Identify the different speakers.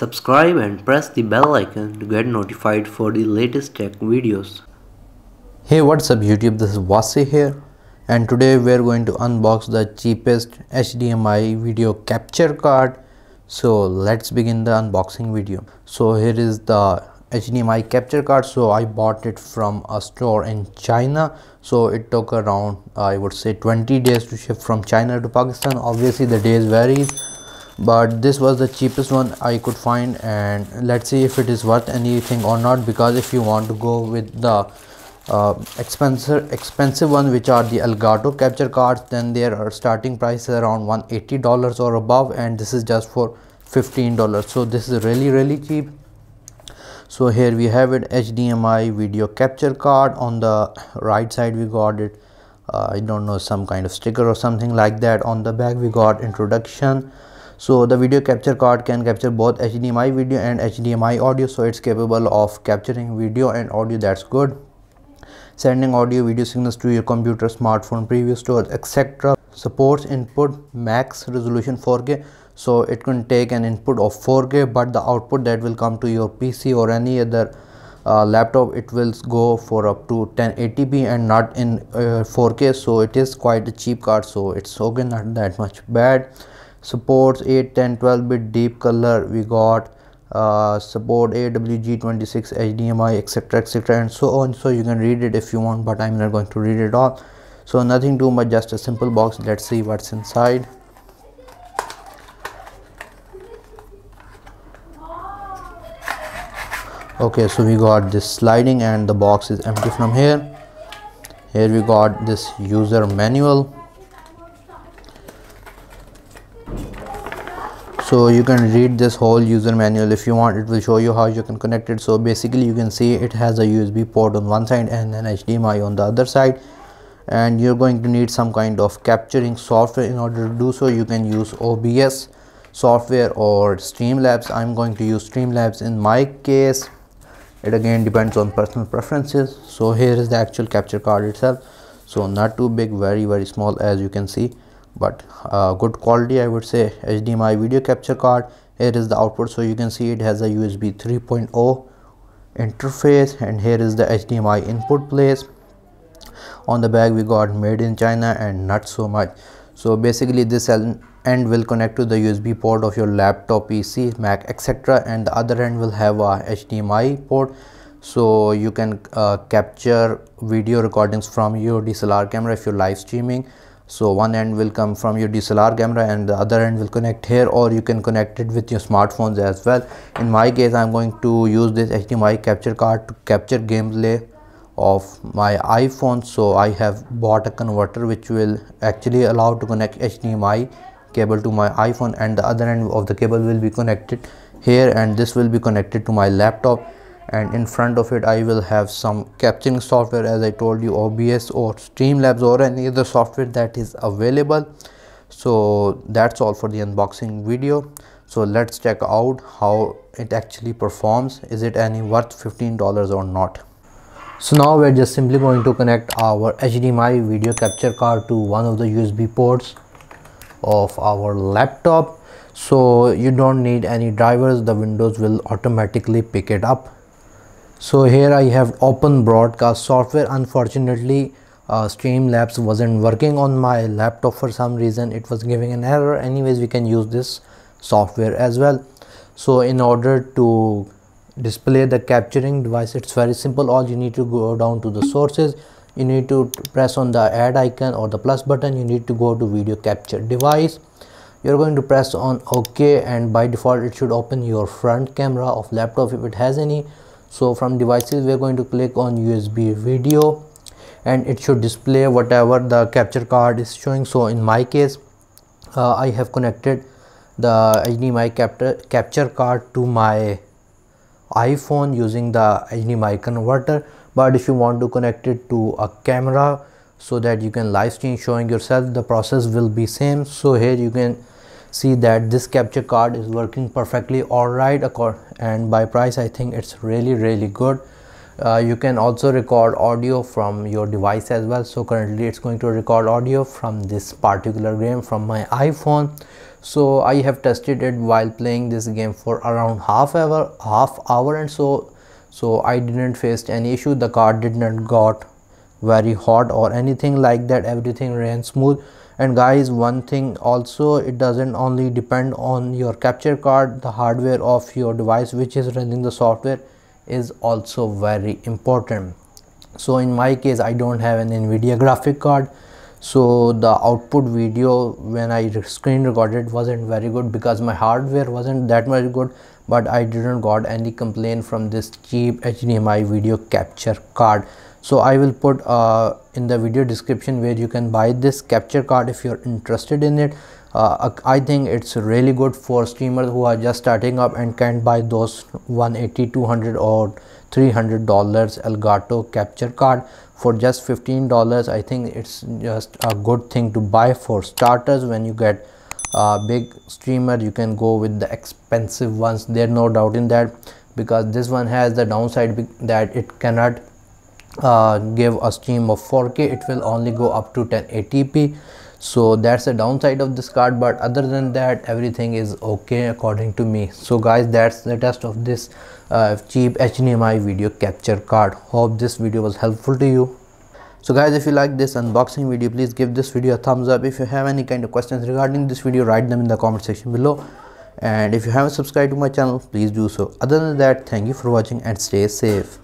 Speaker 1: Subscribe and press the bell icon to get notified for the latest tech videos.
Speaker 2: Hey what's up YouTube? This is Wasay here and today we are going to unbox the cheapest HDMI video capture card. So let's begin the unboxing video. So here is the HDMI capture card. So I bought it from a store in China. So it took around I would say 20 days to ship from China to Pakistan. Obviously the days varies but this was the cheapest one I could find and let's see if it is worth anything or not because if you want to go with the uh, expensive expensive one which are the Elgato capture cards then there are starting prices around 180 dollars or above and this is just for 15 dollars. So this is really really cheap. So here we have it HDMI video capture card. On the right side we got it uh, I don't know some kind of sticker or something like that. On the back we got introduction so the video capture card can capture both HDMI video and HDMI audio. So it's capable of capturing video and audio. That's good. Sending audio video signals to your computer smartphone previous storage etc supports input max resolution 4k so it can take an input of 4k but the output that will come to your pc or any other uh, laptop it will go for up to 1080p and not in uh, 4k so it is quite a cheap card. So it's okay not that much bad supports 8 10 12 bit deep color. We got uh, support AWG26 HDMI etc etc and so on. So you can read it if you want but I'm not going to read it all. So nothing too much just a simple box. Let's see what's inside. Okay so we got this sliding and the box is empty from here. Here we got this user manual so you can read this whole user manual if you want. It will show you how you can connect it. So basically you can see it has a usb port on one side and an hdmi on the other side. And you're going to need some kind of capturing software. In order to do so you can use obs software or streamlabs. I'm going to use streamlabs in my case. It again depends on personal preferences. So here is the actual capture card itself. So not too big very very small as you can see but uh, good quality i would say. Hdmi video capture card here is the output so you can see it has a usb 3.0 interface and here is the hdmi input place. On the back we got made in china and not so much. So basically this end will connect to the usb port of your laptop pc mac etc and the other end will have a hdmi port. So you can uh, capture video recordings from your dslr camera if you're live streaming so one end will come from your DSLR camera and the other end will connect here or you can connect it with your smartphones as well. In my case I'm going to use this HDMI capture card to capture gameplay of my iPhone. So I have bought a converter which will actually allow to connect HDMI cable to my iPhone and the other end of the cable will be connected here and this will be connected to my laptop and in front of it I will have some capturing software as I told you OBS or Streamlabs or any other software that is available. So that's all for the unboxing video. So let's check out how it actually performs. Is it any worth $15 or not? So now we're just simply going to connect our HDMI video capture card to one of the USB ports of our laptop. So you don't need any drivers. The windows will automatically pick it up so here I have open broadcast software. Unfortunately uh, Streamlabs wasn't working on my laptop for some reason. It was giving an error. Anyways we can use this software as well. So in order to display the capturing device it's very simple. All you need to go down to the sources. You need to press on the add icon or the plus button. You need to go to video capture device. You're going to press on ok and by default it should open your front camera of laptop if it has any so from devices we're going to click on usb video and it should display whatever the capture card is showing. So in my case uh, i have connected the hdmi capture capture card to my iphone using the hdmi converter. But if you want to connect it to a camera so that you can live stream showing yourself the process will be same. So here you can see that this capture card is working perfectly all right and by price i think it's really really good. Uh, you can also record audio from your device as well. So currently it's going to record audio from this particular game from my iphone. So i have tested it while playing this game for around half hour half hour and so so i didn't face any issue. The card did not got very hot or anything like that everything ran smooth. And guys one thing also it doesn't only depend on your capture card the hardware of your device which is running the software is also very important. So in my case i don't have an nvidia graphic card. So the output video when i screen recorded wasn't very good because my hardware wasn't that much good but i didn't got any complaint from this cheap hdmi video capture card. So i will put uh, in the video description where you can buy this capture card if you're interested in it. Uh, i think it's really good for streamers who are just starting up and can't buy those 180 200 or 300 dollars elgato capture card for just 15 dollars. I think it's just a good thing to buy for starters when you get a big streamer you can go with the expensive ones. There's no doubt in that because this one has the downside that it cannot uh, give a stream of 4k it will only go up to 1080p so that's the downside of this card but other than that everything is okay according to me. So guys that's the test of this uh, cheap HDMI video capture card. Hope this video was helpful to you so guys if you like this unboxing video please give this video a thumbs up. If you have any kind of questions regarding this video write them in the comment section below. And if you haven't subscribed to my channel please do so. Other than that thank you for watching and stay safe